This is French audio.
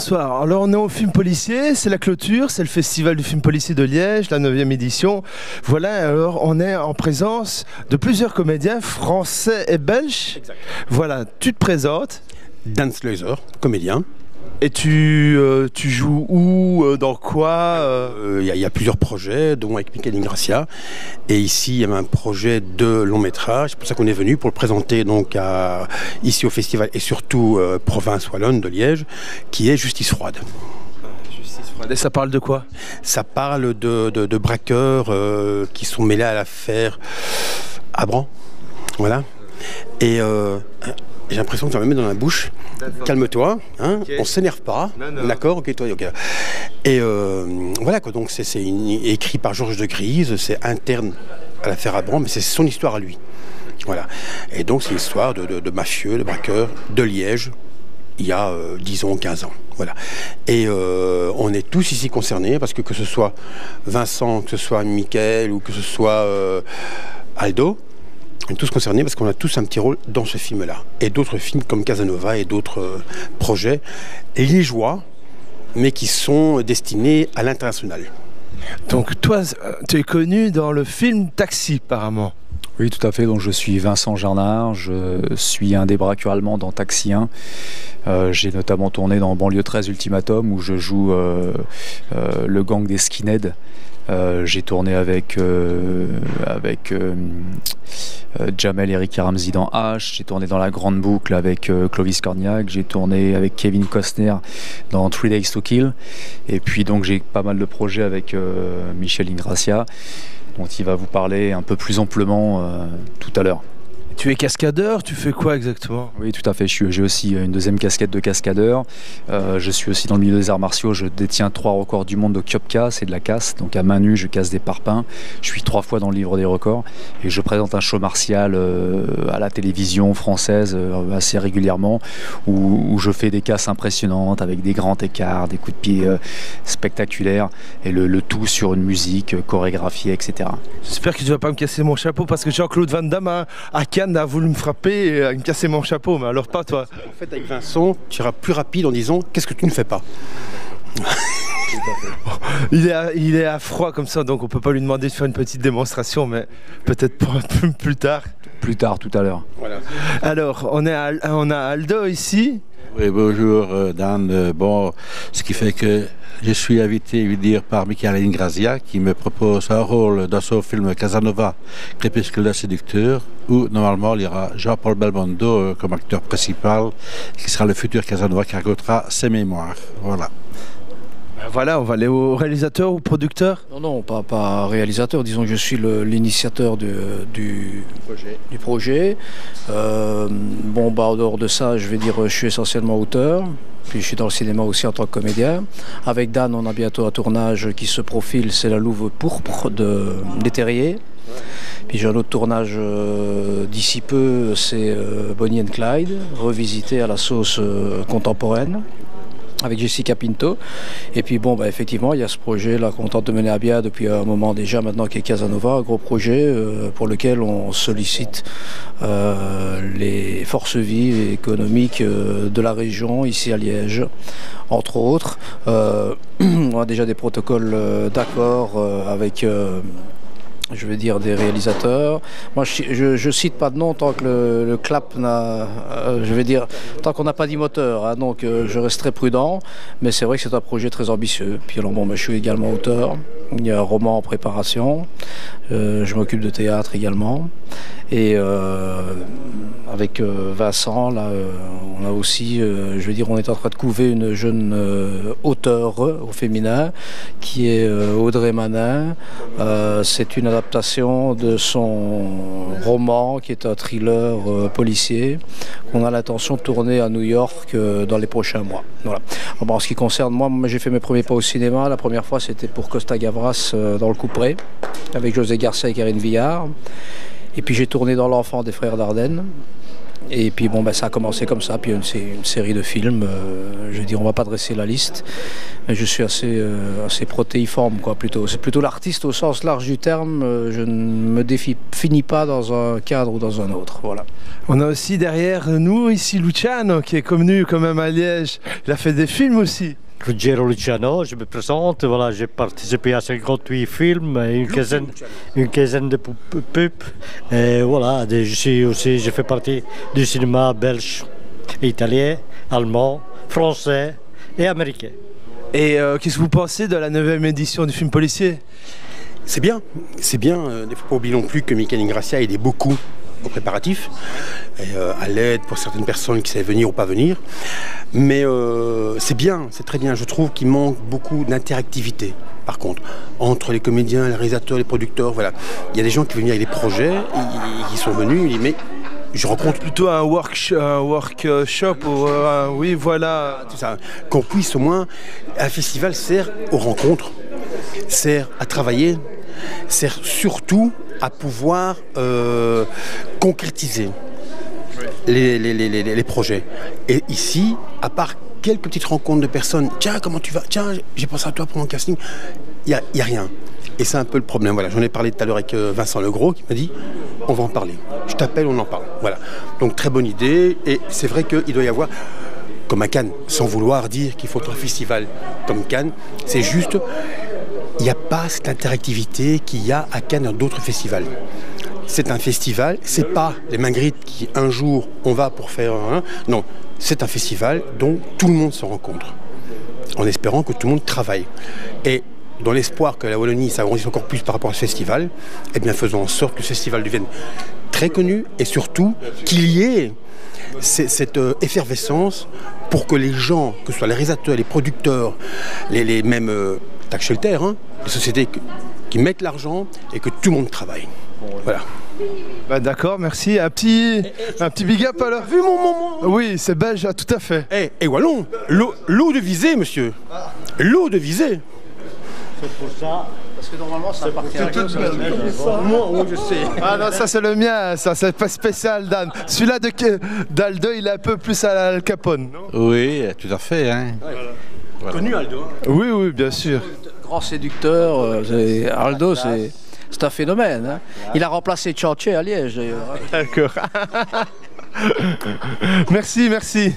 bonsoir. Alors on est au film policier, c'est la clôture, c'est le festival du film policier de Liège, la 9e édition. Voilà, alors on est en présence de plusieurs comédiens français et belges. Voilà, tu te présentes. Dan Sleuser, comédien. Et tu, euh, tu joues où, euh, dans quoi euh Il y, a- il y a plusieurs projets, dont avec Michael Ingracia. Et ici, il y avait un projet de long métrage. C'est pour ça qu'on est venu pour le présenter donc à- ici au festival et surtout euh, province wallonne de Liège, qui est Justice froide. Et ça parle de quoi? Ça parle de, de- de braqueurs euh, qui sont mêlés à l'affaire Abran. Voilà. Et euh, j'ai l'impression que ça me met dans la bouche. Calme-toi, hein, Ok. on s'énerve pas. D'accord, ok, toi, ok. Et euh, voilà quoi, donc c'est écrit par Georges de Grise, c'est interne à l'affaire Abran, mais c'est son histoire à lui. Voilà. Et donc c'est l'histoire de, de- de mafieux, de braqueurs de Liège, il y a, euh, disons, 15 ans. Voilà. Et euh, on est tous ici concernés, parce que que ce soit Vincent, que ce soit Mickaël ou que ce soit euh, Aldo, on est tous concernés parce qu'on a tous un petit rôle dans ce film-là. Et d'autres films comme Casanova et d'autres euh, projets liégeois, mais qui sont destinés à l'international. Donc toi, euh, tu es connu dans le film Taxi, apparemment. Oui, tout à fait. Donc, je suis Vincent Jarnard. Je suis un des braqueurs allemands dans Taxi 1. Euh, J'ai notamment tourné dans Banlieue 13 Ultimatum où je joue euh, euh, le gang des skinheads. Euh, J'ai tourné avec, euh, avec euh, euh, Jamel Eric Ramsey dans H. J'ai tourné dans La Grande Boucle avec Clovis Cornillac. J'ai tourné avec Kevin Costner dans Three Days to Kill. Et puis, donc, j'ai pas mal de projets avec Michel Ingracia dont il va vous parler un peu plus amplement tout à l'heure. Tu es cascadeur, tu fais quoi exactement? Oui, tout à fait. J'ai aussi une deuxième casquette de cascadeur. Euh, je suis aussi dans le milieu des arts martiaux. Je détiens trois records du monde de Kyopka, c'est de la casse. Donc à main nue, je casse des parpaings. Je suis trois fois dans le livre des records. Et je présente un show martial euh, à la télévision française euh, assez régulièrement où, où je fais des casses impressionnantes avec des grands écarts, des coups de pied euh, spectaculaires et le, le tout sur une musique euh, chorégraphiée, etc. J'espère que tu vas pas me casser mon chapeau parce que Jean-Claude Van Damme à, à Cannes a voulu me frapper et a me casser mon chapeau, mais alors pas toi. En fait, avec Vincent, tu iras plus rapide en disant Qu'est-ce que tu ne fais pas? Il est, à, il est à froid comme ça, donc on peut pas lui demander de faire une petite démonstration, mais peut-être plus- plus tard. Plus tard, tout à l'heure. Voilà. Alors, on, est à- on a Aldo ici. Oui, bonjour euh, Dan. Euh, Bon, ce qui fait que je suis invité, je veux dire, par Michael Ingrasia qui me propose un rôle dans son film Casanova, Crépuscule séducteur, où normalement il y aura Jean-Paul Belmondo euh, comme acteur principal, qui sera le futur Casanova qui racontera ses mémoires. Voilà. Voilà, on va aller au réalisateur ou producteur? Non, non, pas, pas réalisateur. Disons que je suis l'initiateur du, du, du projet. Euh, bon, bah, en dehors de ça, je vais dire, je suis essentiellement auteur. Puis je suis dans le cinéma aussi en tant que comédien. Avec Dan, on a bientôt un tournage qui se profile, c'est la Louve pourpre de, des Terriers. Puis j'ai un autre tournage euh, d'ici peu, c'est euh, Bonnie and Clyde, revisité à la sauce euh, contemporaine avec Jessica Pinto. Et puis bon, bah, effectivement, il y a ce projet là qu'on tente de mener à bien depuis un moment déjà maintenant qui est Casanova, un gros projet euh, pour lequel on sollicite euh, les forces vives et économiques euh, de la région, ici à Liège, entre autres. Euh, on a déjà des protocoles d'accord avec... je veux dire des réalisateurs. Moi, je, je cite pas de nom tant que le, clap n'a, euh, je vais dire, tant qu'on n'a pas dit moteur. hein, donc, euh, je reste très prudent. Mais c'est vrai que c'est un projet très ambitieux. Puis alors, bon, bah, je suis également auteur. Il y a un roman en préparation. Euh, je m'occupe de théâtre également. Et euh, avec euh, Vincent, on a aussi, je veux dire, on est en train de couver une jeune auteure au féminin qui est Audrey Manin. C'est une adaptation de son roman qui est un thriller policier qu'on a l'intention de tourner à New York dans les prochains mois. En ce qui concerne moi, j'ai fait mes premiers pas au cinéma. La première fois, c'était pour Costa Gavras euh, dans le Couperet avec José Garcia et Karine Villard. Et puis j'ai tourné dans L'Enfant des Frères Dardenne. Et puis bon, ben, ça a commencé comme ça, puis une série de films. euh, je dire, on va pas dresser la liste, mais je suis assez, euh, assez protéiforme, quoi, plutôt. C'est plutôt l'artiste au sens large du terme. je ne me définis pas dans un cadre ou dans un autre. Voilà. On a aussi derrière nous ici Luciano qui est connu quand même à Liège. Il a fait des films aussi. Ruggero Luciano, je me présente. Voilà, j'ai participé à 58 films, et une quinzaine, une quinzaine de pubs. Et voilà, je suis aussi, je fais partie du cinéma belge, italien, allemand, français et américain. Et euh, qu'est-ce que vous pensez de la 9 édition du film policier? C'est bien, c'est bien. Il ne faut pas oublier non plus que Michael Ingrassia aidait beaucoup aux préparatifs, et, euh, à l'aide pour certaines personnes qui savaient venir ou pas venir. Mais euh, c'est bien, c'est très bien. Je trouve qu'il manque beaucoup d'interactivité, par contre, entre les comédiens, les réalisateurs, les producteurs. Voilà. Il y a des gens qui venir avec des projets, ils- qui sont venus, ils disent, mais je rencontre Plutôt un, un workshop ou euh, oui voilà. tout ça, qu'on puisse au moins. Un festival sert aux rencontres, sert à travailler, sert surtout à pouvoir euh, concrétiser les, les- les- projets. Et ici, à part quelques petites rencontres de personnes, tiens, comment tu vas? Tiens, j'ai pensé à toi pour mon casting, il n'y a, a rien. Et c'est un peu le problème. Voilà, j'en ai parlé tout à l'heure avec euh, Vincent Legros qui m'a dit on va en parler. Je t'appelle, on en parle. Voilà. Donc très bonne idée. Et c'est vrai qu'il doit y avoir, comme à Cannes, sans vouloir dire qu'il faut un festival comme Cannes, c'est juste, il n'y a pas cette interactivité qu'il y a à Cannes dans d'autres festivals. C'est un festival, c'est pas les Magritte qui un jour on va pour faire un. Non, c'est un festival dont tout le monde se rencontre en espérant que tout le monde travaille. Et dans l'espoir que la Wallonie s'agrandisse encore plus par rapport à ce festival, eh bien faisons en sorte que ce festival devienne très connu et surtout qu'il y ait cette euh, effervescence pour que les gens, que ce soit les réalisateurs, les producteurs, les, les mêmes euh, tax shelters, hein, les sociétés que- qui mettent l'argent et que tout le monde travaille. Voilà. Bah, D'accord, merci. Un petit, un petit big up alors. Vu mon moment Oui, c'est belge, ah, tout à fait. Eh, et Wallon, l'eau de visée, monsieur. L'eau de visée. Parce que normalement, ça appartient à Moi, oui, je sais. Ah non, ça c'est le mien, ça c'est pas spécial Dan. Celui-là de d'Aldo, il est un peu plus à la Al Capone, non? Oui, tout à fait. Hein. Connu Aldo. hein. Oui, oui, bien sûr. Grand séducteur, euh, c'est- Aldo, c'est c'est un phénomène. hein. Il a remplacé Tchanché à Liège d'ailleurs. D'accord. merci, merci.